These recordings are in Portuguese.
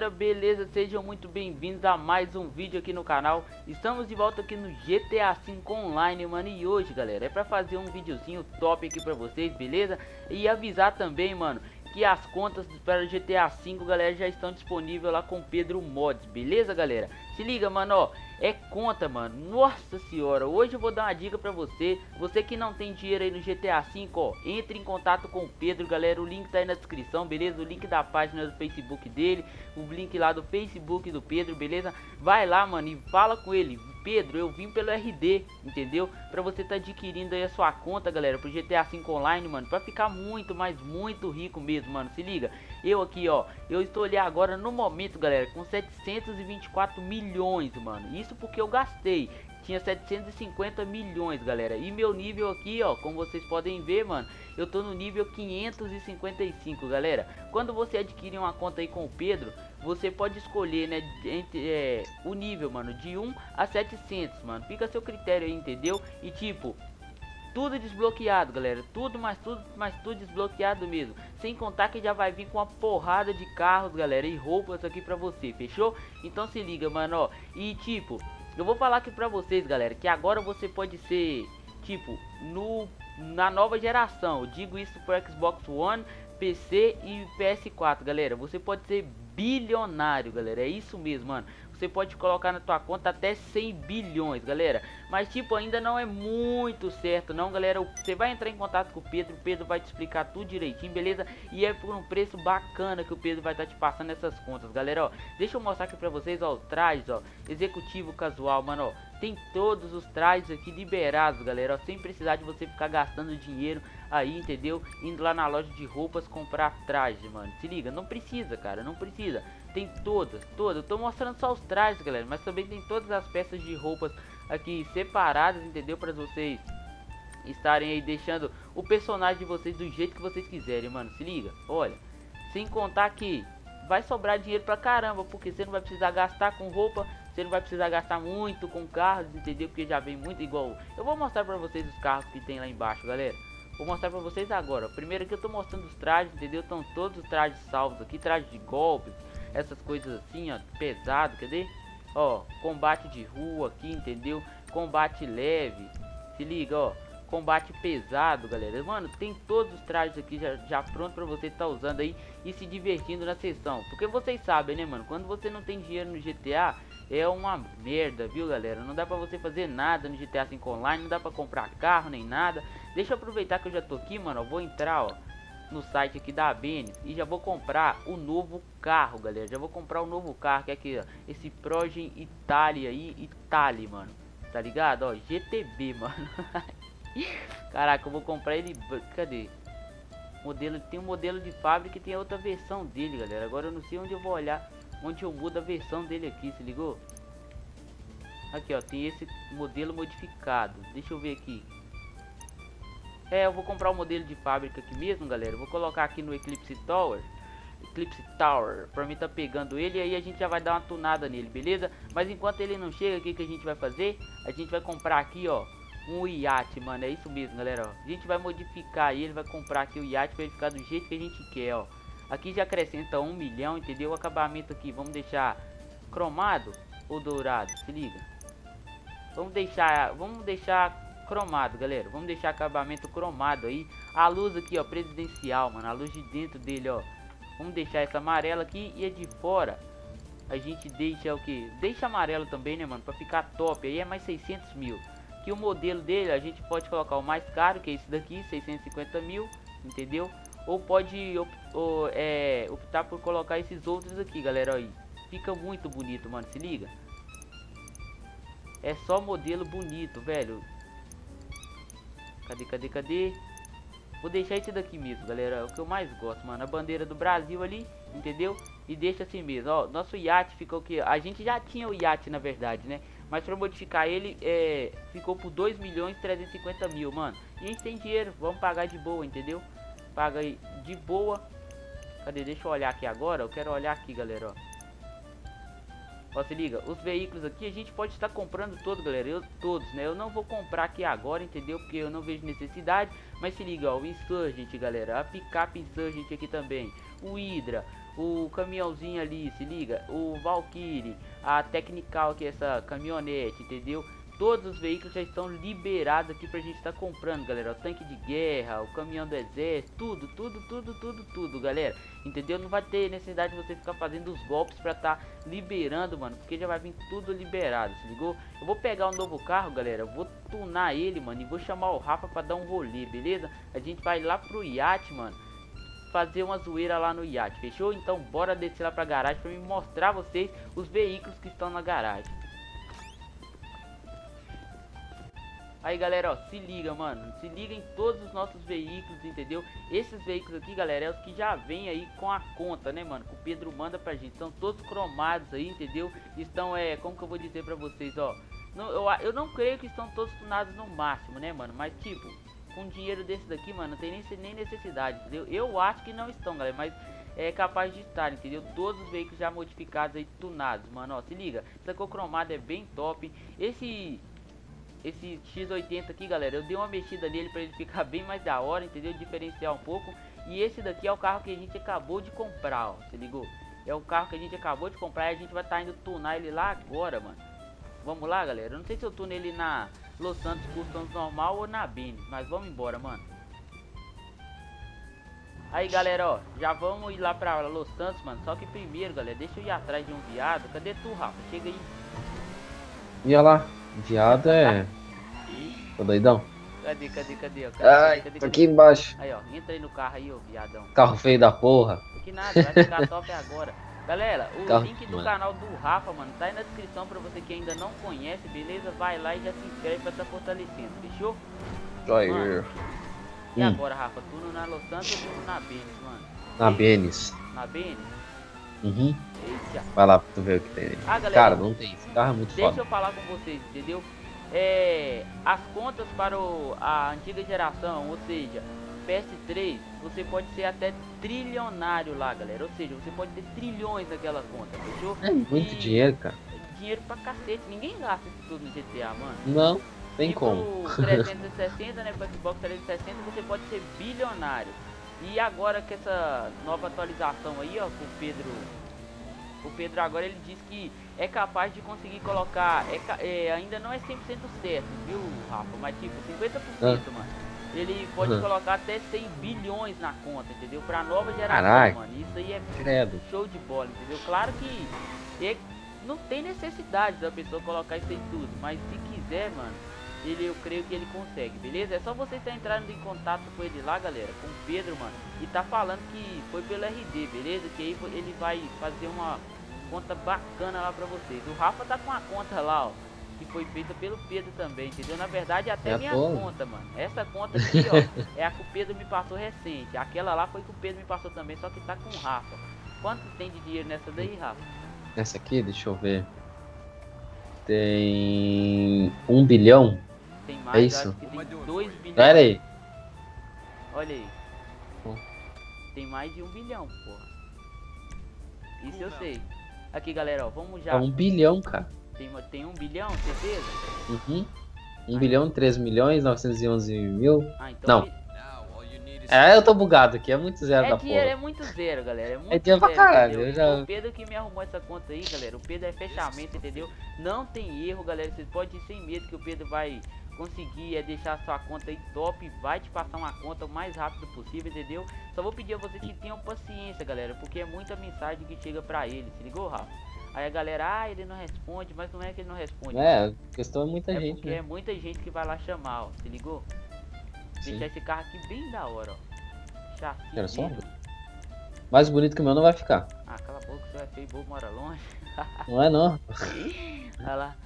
Galera, beleza? Sejam muito bem-vindos a mais um vídeo aqui no canal Estamos de volta aqui no GTA V Online, mano E hoje, galera, é pra fazer um videozinho top aqui pra vocês, beleza? E avisar também, mano, que as contas para GTA V, galera, já estão disponíveis lá com Pedro Mods, beleza, galera? Se liga, mano, ó, é conta, mano, nossa senhora, hoje eu vou dar uma dica pra você, você que não tem dinheiro aí no GTA V, ó, entre em contato com o Pedro, galera, o link tá aí na descrição, beleza? O link da página do Facebook dele, o link lá do Facebook do Pedro, beleza? Vai lá, mano, e fala com ele, Pedro, eu vim pelo RD, entendeu? Pra você tá adquirindo aí a sua conta, galera, pro GTA V Online, mano, pra ficar muito, mas muito rico mesmo, mano, se liga. Eu aqui, ó, eu estou ali agora no momento, galera, com 724 milhões, mano, isso porque eu gastei. Tinha 750 milhões, galera. E meu nível aqui, ó, como vocês podem ver, mano, eu tô no nível 555, galera. Quando você adquire uma conta aí com o Pedro, você pode escolher, né, entre, é, o nível, mano, de 1 a 700, mano. Fica a seu critério aí, entendeu? E tipo, tudo desbloqueado, galera. Tudo, mas tudo, mas tudo desbloqueado mesmo. Sem contar que já vai vir com uma porrada de carros, galera, e roupas aqui pra você, fechou? Então se liga, mano, ó. E tipo, eu vou falar aqui pra vocês, galera, que agora você pode ser, tipo, no na nova geração. Eu digo isso para Xbox One, PC e PS4, galera. Você pode ser bilionário, galera. É isso mesmo, mano. Você pode colocar na tua conta até 100 bilhões, galera. Mas, tipo, ainda não é muito certo, não, galera. Você vai entrar em contato com o Pedro. O Pedro vai te explicar tudo direitinho, beleza? E é por um preço bacana que o Pedro vai estar tá te passando essas contas, galera, ó. Deixa eu mostrar aqui pra vocês, ó, o traje, ó. Executivo casual, mano, ó. Tem todos os trajes aqui liberados, galera, ó, sem precisar de você ficar gastando dinheiro aí, entendeu? Indo lá na loja de roupas comprar traje, mano. Se liga, não precisa, cara, não precisa. Tem todas, todas. Eu tô mostrando só os trajes, galera, mas também tem todas as peças de roupas aqui separadas, entendeu? Para vocês estarem aí deixando o personagem de vocês do jeito que vocês quiserem, mano. Se liga, olha. Sem contar que vai sobrar dinheiro pra caramba, porque você não vai precisar gastar com roupa, você não vai precisar gastar muito com carros, entendeu? Porque já vem muito igual. Eu vou mostrar pra vocês os carros que tem lá embaixo, galera. Vou mostrar pra vocês agora. Primeiro aqui eu tô mostrando os trajes, entendeu? Estão todos os trajes salvos aqui, trajes de golpes, essas coisas assim, ó, pesado, cadê? Ó, combate de rua aqui, entendeu? Combate leve, se liga, ó combate pesado, galera. Mano, tem todos os trajes aqui já, já pronto para você estar tá usando aí e se divertindo na sessão. Porque vocês sabem, né, mano? Quando você não tem dinheiro no GTA, é uma merda, viu, galera? Não dá pra você fazer nada no GTA 5 Online, não dá pra comprar carro nem nada. Deixa eu aproveitar que eu já tô aqui, mano. Eu vou entrar, ó, no site aqui da Benes e já vou comprar o novo carro, galera. Já vou comprar o novo carro, que é aqui, ó, esse Progen Italia aí, Italia, mano. Tá ligado? Ó, GTB, mano. Caraca, eu vou comprar ele. Cadê? Modelo, tem um modelo de fábrica e tem outra versão dele, galera. Agora eu não sei onde eu vou olhar. Onde eu mudo a versão dele aqui, se ligou? Aqui, ó. Tem esse modelo modificado. Deixa eu ver aqui. É, eu vou comprar o um modelo de fábrica aqui mesmo, galera. Eu vou colocar aqui no Eclipse Tower. Eclipse Tower, pra mim tá pegando ele e aí a gente já vai dar uma tunada nele, beleza? Mas enquanto ele não chega, o que, que a gente vai fazer? A gente vai comprar aqui, ó, um iate, mano. É isso mesmo, galera. Ó. A gente vai modificar ele, vai comprar aqui o iate para ele ficar do jeito que a gente quer, ó. Aqui já acrescenta um milhão, entendeu? O acabamento aqui, vamos deixar cromado ou dourado? Se liga. Vamos deixar, vamos deixar cromado, galera. Vamos deixar acabamento cromado aí. A luz aqui, ó, presidencial, mano. A luz de dentro dele, ó. Vamos deixar essa amarela aqui e a de fora a gente deixa o que? Deixa amarelo também, né, mano? Pra ficar top. Aí é mais 600 mil que o modelo dele a gente pode colocar o mais caro, que é esse daqui, 650 mil, entendeu? Ou pode op ou, é, optar por colocar esses outros aqui, galera, aí. Fica muito bonito, mano, se liga. É só modelo bonito, velho. Cadê, cadê, cadê? Vou deixar esse daqui mesmo, galera, é o que eu mais gosto, mano. A bandeira do Brasil ali, entendeu? E deixa assim mesmo, ó, nosso iate ficou que A gente já tinha o iate, na verdade, né? Mas pra modificar ele, é, ficou por 2 milhões e 350 mil, mano. E a gente tem dinheiro, vamos pagar de boa, entendeu? Paga aí de boa. Cadê? Deixa eu olhar aqui agora. Eu quero olhar aqui, galera, ó. Ó, se liga, os veículos aqui a gente pode estar comprando todos, galera, eu, todos, né? Eu não vou comprar aqui agora, entendeu? Porque eu não vejo necessidade, mas se liga, ó, o Insurgent, galera, a Pickup Insurgent aqui também, o Hydra, o caminhãozinho ali, se liga, o Valkyrie, a Technical, que é essa caminhonete, entendeu? Todos os veículos já estão liberados aqui pra gente estar tá comprando, galera. O tanque de guerra, o caminhão do exército, tudo, tudo, tudo, tudo, tudo, galera. Entendeu? Não vai ter necessidade de você ficar fazendo os golpes pra tá liberando, mano. Porque já vai vir tudo liberado, se ligou? Eu vou pegar um novo carro, galera. Vou tunar ele, mano. E vou chamar o Rafa pra dar um rolê, beleza? A gente vai lá pro iate, mano fazer uma zoeira lá no iate, fechou? Então bora descer lá pra garagem pra me mostrar vocês os veículos que estão na garagem. Aí galera, ó, se liga, mano, se liga em todos os nossos veículos, entendeu? Esses veículos aqui, galera, é os que já vem aí com a conta, né, mano? Que o Pedro manda pra gente, são todos cromados aí, entendeu? Estão, é, como que eu vou dizer pra vocês, ó não, eu, eu não creio que estão todos tunados no máximo, né, mano? Mas, tipo, com dinheiro desse daqui, mano, não tem nem, nem necessidade, entendeu? Eu acho que não estão, galera, mas é capaz de estar, entendeu? Todos os veículos já modificados aí, tunados, mano, ó, se liga. Essa cor cromada é bem top. Esse esse X80 aqui, galera, eu dei uma mexida nele para ele ficar bem mais da hora, entendeu? Diferenciar um pouco. E esse daqui é o carro que a gente acabou de comprar, ó, se ligou? É o carro que a gente acabou de comprar e a gente vai estar tá indo tunar ele lá agora, mano. Vamos lá, galera. Eu não sei se eu tuno ele na Los Santos Customs normal ou na Benes, mas vamos embora, mano. Aí, galera, ó, já vamos ir lá pra Los Santos, mano. Só que primeiro, galera, deixa eu ir atrás de um viado. Cadê tu, Rafa? Chega aí. Ia lá. Viado é. Tô doidão. Cadê, cadê, cadê? Cadê, Ai, cadê, cadê, aqui embaixo. Aí, ó, entra aí no carro aí, ô viadão. Carro feio da porra. Que nada, vai ficar top agora. Galera, o carro, link do mano. canal do Rafa, mano, tá aí na descrição pra você que ainda não conhece, beleza? Vai lá e já se inscreve pra estar tá fortalecendo, fechou? Joia. E hum. agora, Rafa, tu na Los Santos ou tu na Benes, mano? Na Benes. Na Benes? Uhum. Eita. Vai lá pra tu ver o que tem. Ah, galera, Cara, não tem. Esse carro é muito Deixa foda. eu falar com vocês, entendeu? É, as contas para o, a antiga geração, ou seja, PS3, você pode ser até trilionário lá, galera. Ou seja, você pode ter trilhões naquela conta, fechou? É muito e dinheiro, cara. Dinheiro pra cacete. Ninguém gasta isso tudo no GTA, mano. Não, tem e como. Pro 360, né? Pro Xbox 360, você pode ser bilionário. E agora com essa nova atualização aí, ó, com o Pedro. O Pedro agora ele diz que é capaz de conseguir colocar. É, é ainda não é 100% certo, viu, Rafa? Mas tipo, 50%, ah. mano. Ele pode uhum. colocar até 100 bilhões na conta, entendeu? Pra nova geração, Carai. mano. Isso aí é Credo. show de bola, entendeu? Claro que é, não tem necessidade da pessoa colocar isso aí tudo. Mas se quiser, mano ele eu creio que ele consegue, beleza? É só você estar entrando em contato com ele lá, galera, com o Pedro, mano, e tá falando que foi pelo RD, beleza? Que aí ele vai fazer uma conta bacana lá pra vocês. O Rafa tá com a conta lá, ó, que foi feita pelo Pedro também, entendeu? Na verdade, até é minha conta, mano. Essa conta aqui, ó, é a que o Pedro me passou recente. Aquela lá foi que o Pedro me passou também, só que tá com o Rafa. Quanto tem de dinheiro nessa daí, Rafa? Essa aqui, deixa eu ver. Tem um bilhão tem mais, é isso. tem 2 bilhões. Pera aí. Olha aí. Tem mais de um bilhão, porra. Isso eu sei. Aqui, galera, ó, vamos já. É um bilhão, cara. Tem, tem um bilhão, certeza? Uhum. 1 um bilhão, 3 milhões, 911 mil. Ah, então Não. É, eu tô bugado aqui, é muito zero é da porra. É muito zero, galera. É muito é dinheiro pra caralho. Eu já... O Pedro que me arrumou essa conta aí, galera. O Pedro é fechamento, entendeu? Não tem erro, galera. Vocês podem ir sem medo que o Pedro vai conseguir é deixar sua conta aí top, vai te passar uma conta o mais rápido possível, entendeu? Só vou pedir a vocês que tenham paciência, galera, porque é muita mensagem que chega pra ele, se ligou, Rafa? Aí a galera, ah, ele não responde, mas não é que ele não responde. É, a questão é muita é gente. Porque né? é muita gente que vai lá chamar, ó, se ligou? Sim. Deixar esse carro aqui bem da hora, ó. Chassi. Quero só? Mais bonito que o meu não vai ficar. Ah, cala a boca, você vai feio, bobo, mora longe. não é não. Olha lá.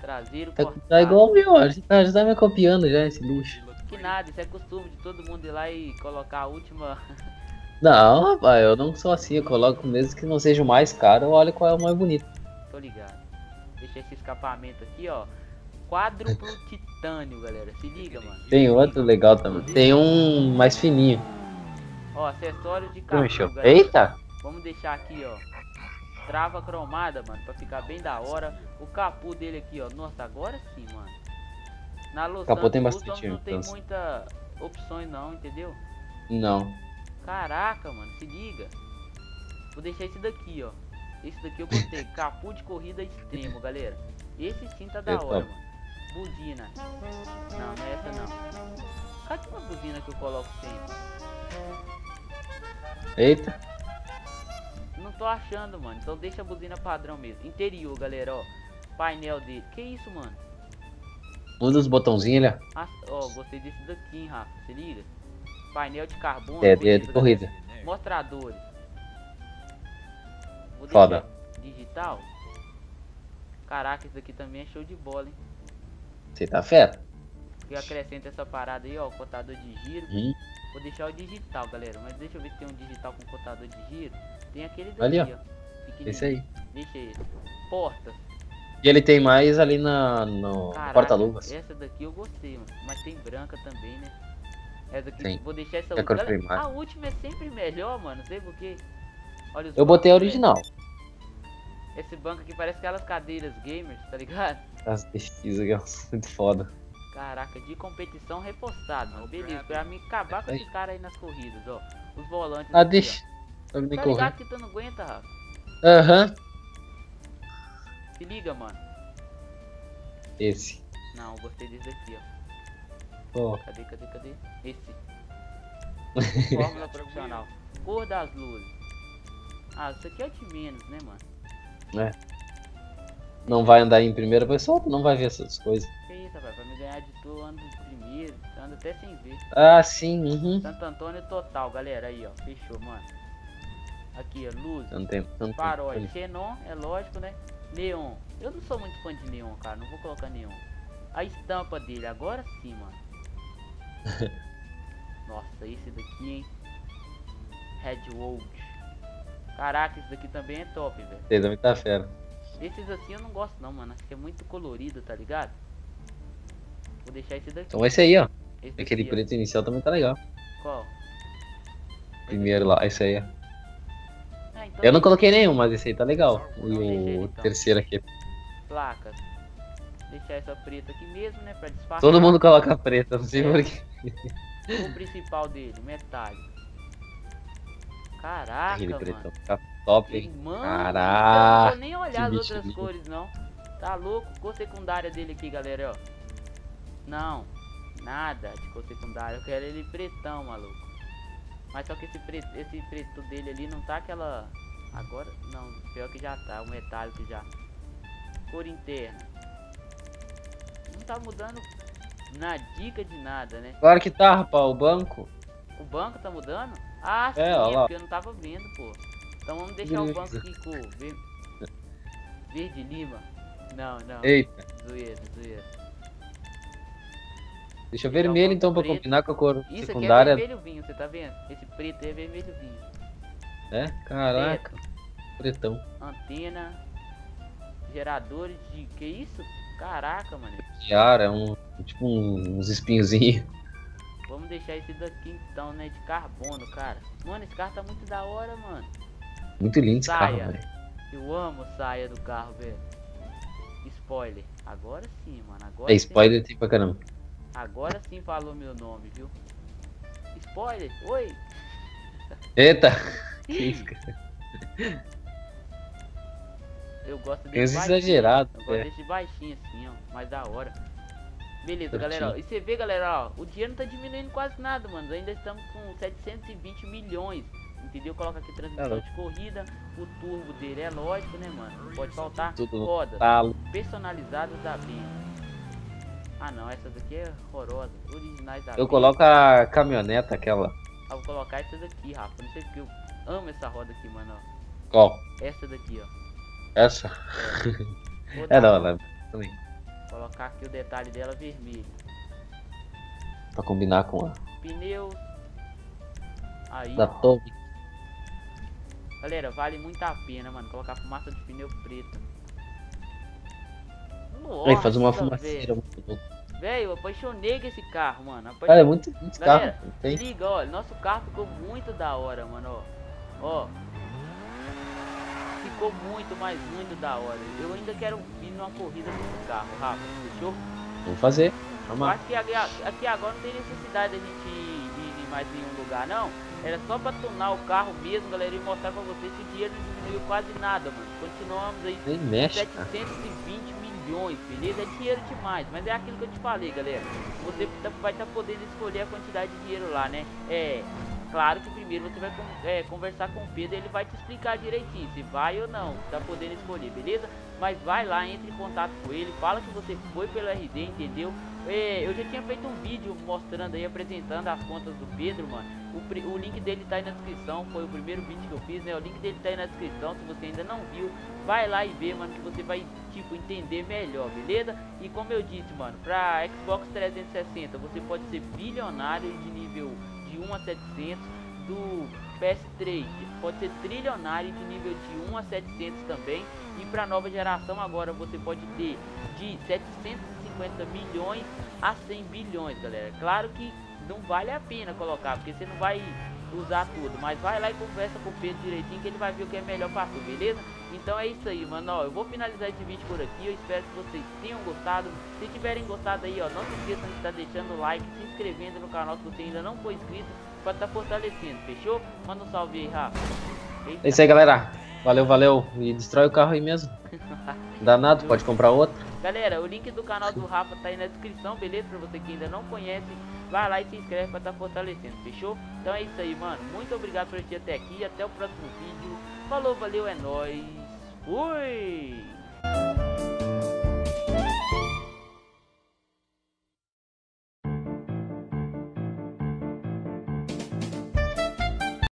Traseiro tá, tá igual o meu, ó. Já tá, já tá me copiando já esse luxo. Que nada, isso é costume de todo mundo ir lá e colocar a última. Não, rapaz, eu não sou assim, eu coloco mesmo que não seja o mais caro, eu olho qual é o mais bonito. Tô ligado. Deixa esse escapamento aqui, ó. Quádruplo titânio, galera. Se liga, mano. Tem outro legal também. Tem um mais fininho. Ó, acessório de carro. Eita! Vamos deixar aqui, ó trava cromada, mano, pra ficar bem da hora. O capô dele aqui, ó, nossa, agora sim, mano. Na Los capô tem bastante não tem muita opções não, entendeu? Não. Caraca, mano, se liga. Vou deixar esse daqui, ó. Esse daqui eu gostei. Capu de corrida extremo, galera. Esse sim tá da hora, mano. Buzina. Não, não é essa não. Cadê uma buzina que eu coloco sempre? Eita. Não tô achando, mano. Então deixa a buzina padrão mesmo. Interior, galera, ó. Painel dele. Que isso, mano? Um dos botãozinhos ó. Ah, ó, gostei desse daqui, hein, Rafa. Se liga. Painel de carbono. É, de, de corrida. Mostradores. Foda. Digital. Caraca, isso aqui também é show de bola, hein? Você tá fera? Eu acrescento essa parada aí, ó, contador de giro. Hum. Vou deixar o digital, galera. Mas deixa eu ver se tem um digital com contador de giro. Tem aquele daqui, ali, ó. ó. Esse aí. Deixa esse. Portas. E ele tem mais ali na, no porta-luvas. Essa daqui eu gostei, mano. Mas tem branca também, né? Essa daqui, Sim. vou deixar essa é última. A última é sempre melhor, mano. Não sei porquê. Olha Eu botei a original. Esse banco aqui parece aquelas cadeiras gamers, tá ligado? As pesquisas. Muito foda. Caraca, de competição reforçado, mano. Beleza, pra mim acabar com esse cara aí nas corridas, ó. Os volantes. Ah, aqui, deixa. Ó. Tá ligado que tu não aguenta, Rafa? Aham. Uhum. Se liga, mano. Esse. Não, gostei desse aqui, ó. Oh. Cadê, cadê, cadê? Esse. Fórmula profissional. Cor das luzes. Ah, isso aqui é de menos, né, mano? É. Não vai andar em primeira pessoa, não vai ver essas coisas. Que isso, rapaz? Pra me ganhar de tu, ando de primeiro, ando até sem ver. Ah, sim, uhum. Santo Antônio total, galera, aí, ó. Fechou, mano. Aqui, ó, luz. Não tem, não Paródia. Xenon, é lógico, né? Neon. Eu não sou muito fã de neon, cara. Não vou colocar neon. A estampa dele, agora sim, mano. Nossa, esse daqui, hein? Red Wolf. Caraca, esse daqui também é top, velho. Esse também tá fera. Esses assim eu não gosto não, mano. Acho que é muito colorido, tá ligado? Vou deixar esse daqui. Então esse aí, ó. Esse Aquele preto ó. inicial também tá legal. Qual? Primeiro lá, esse aí, ó. Eu não coloquei nenhum, mas esse aí tá legal. E o então. terceiro aqui. Placas. Deixar essa preta aqui mesmo, né? Pra disfarçar. Todo mundo coloca preta, não sei é. porquê. O principal dele, metálico. Caraca, Aquele mano. Pretão tá top, hein? Mano, Caraca. Eu não vou nem olhar as outras lindo. cores, não. Tá louco? Cor secundária dele aqui, galera, ó. Não, nada de cor secundária. Eu quero ele pretão, maluco. Mas só que esse preto, esse preto dele ali não tá aquela... Agora, não, pior que já tá, o metálico já. Cor interna. Não tá mudando na dica de nada, né? Claro que tá, rapaz, o banco. O banco tá mudando? Ah, é, sim, é, porque eu não tava vendo, pô. Então vamos deixar Beleza. o banco aqui com verde, verde lima. Não, não. Eita. Zoeira, zoeira. Deixa vermelho então pra combinar com a cor Isso secundária. Isso aqui é vermelho vinho, você tá vendo? Esse preto é vermelho vinho. É? Caraca. Pretão. Antena. Geradores de... Que isso? Caraca, mano. Tiara, é um... Tipo uns espinhozinhos. Vamos deixar esse daqui então, né? De carbono, cara. Mano, esse carro tá muito da hora, mano. Muito lindo esse carro, velho. Eu amo saia do carro, velho. Spoiler. Agora sim, mano. Agora é, spoiler tem pra caramba. Agora sim falou meu nome, viu? Spoiler, oi! Eita! cara? Eu gosto desse baixinho. exagerado. Eu gosto é. desse baixinho assim, ó. Mais da hora. Beleza, galera, ó, E você vê, galera, ó. O dinheiro não tá diminuindo quase nada, mano. Ainda estamos com 720 milhões. Entendeu? Coloca aqui transmissão de corrida. O turbo dele é lógico, né, mano? Não pode faltar. Tudo Rodas personalizadas da BM. Ah não, essa daqui é horrorosa. Originais da Eu coloco a caminhoneta aquela. Ah, vou colocar essa daqui, Rafa. Não sei porque eu amo essa roda aqui, mano. Qual? Essa daqui, ó. Essa? É, é não, ela também. Colocar aqui o detalhe dela vermelho. Pra combinar com a. Pneus. Aí. Da Toby. Galera, vale muito a pena, mano. Colocar fumaça de pneu preta. Nossa, Aí faz uma fumaceira muito louca. Velho, eu apaixonei com esse carro, mano. Apaixonei. Cara, é muito, muito Galera, carro. Tem. liga, ó. Nosso carro ficou muito da hora, mano, ó. Ó. Ficou muito, mas muito da hora. Eu ainda quero vir numa corrida com esse carro, Rafa. Fechou? Vamos fazer. Vamos acho que aqui, aqui, agora não tem necessidade da gente ir, ir mais em nenhum lugar, não. Era só pra tunar o carro mesmo, galera, e mostrar pra vocês que o dinheiro não diminuiu quase nada, mano. Continuamos aí com mexe, 720 milhões, beleza? É dinheiro demais, mas é aquilo que eu te falei, galera. Você tá, vai estar tá podendo escolher a quantidade de dinheiro lá, né? É, Claro que primeiro você vai é, conversar com o Pedro, ele vai te explicar direitinho se vai ou não, tá podendo escolher, beleza? Mas vai lá, entre em contato com ele, fala que você foi pelo RD, entendeu? É, eu já tinha feito um vídeo mostrando aí, apresentando as contas do Pedro, mano. O, o, link dele tá aí na descrição, foi o primeiro vídeo que eu fiz, né? O link dele tá aí na descrição, se você ainda não viu, vai lá e vê, mano, que você vai, tipo, entender melhor, beleza? E como eu disse, mano, pra Xbox 360 você pode ser bilionário de nível de 1 a 700 do PS3 pode ser trilionário de nível de 1 a 700 também. E para nova geração agora você pode ter de 750 milhões a 100 bilhões galera. Claro que não vale a pena colocar porque você não vai usar tudo mas vai lá e conversa com o Pedro direitinho que ele vai ver o que é melhor para tu beleza então é isso aí mano. Ó, eu vou finalizar esse vídeo por aqui. Eu espero que vocês tenham gostado. Se tiverem gostado aí ó não se esqueçam de estar deixando o like se inscrevendo no canal se você ainda não for inscrito para estar tá fortalecendo fechou? Manda um salve aí Rafa. Eita. é isso aí galera. Valeu valeu. E destrói o carro aí mesmo. Danado pode comprar outro. Galera o link do canal do Rafa tá aí na descrição beleza? Para você que ainda não conhece vai lá e se inscreve estar tá fortalecendo fechou? Então é isso aí mano. Muito obrigado por assistir até aqui. Até o próximo vídeo. Falou valeu é nóis 喂。